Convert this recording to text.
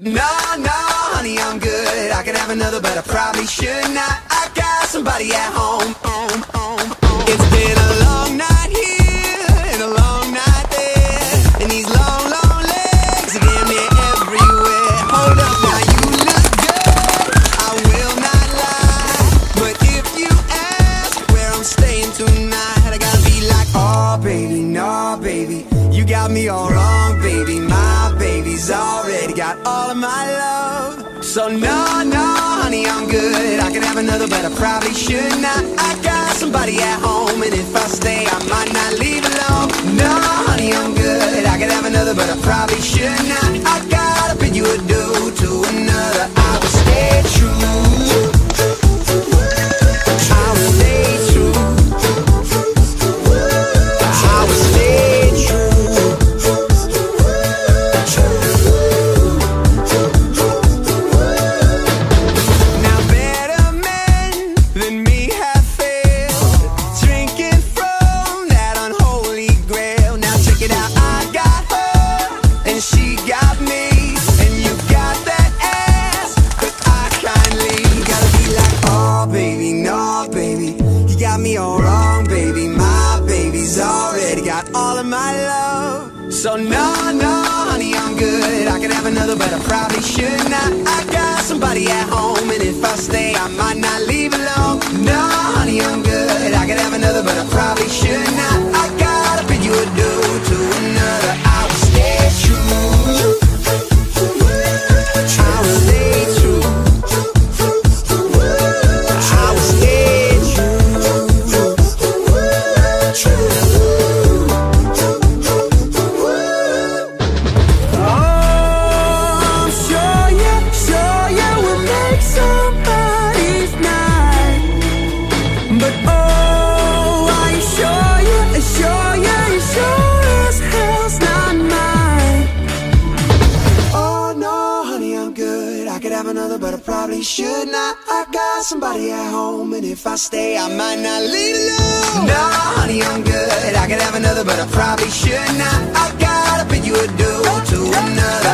No, no, honey, I'm good. I could have another, but I probably should not. I got somebody at home. home, home, home. It's been a long night here and a long night there, and these long, long legs are damn near everywhere. Hold up, now you look good. I will not lie, but if you ask where I'm staying tonight, I gotta be like, oh baby, no baby, you got me all wrong, baby. My baby's already got all of my love. So no, no, honey, I'm good. I could have another, but I probably should not. I got somebody at home, and if I stay, I might not leave alone. No, honey, I'm good. I could have another, but I probably should not. So no, no, honey, I'm good. I could have another, but I probably should not. I got somebody at home And if I stay, another, but I probably should not. I got somebody at home, and if I stay, I might not leave alone. No, honey, I'm good. I could have another, but I probably should not. I gotta bid you adieu to another.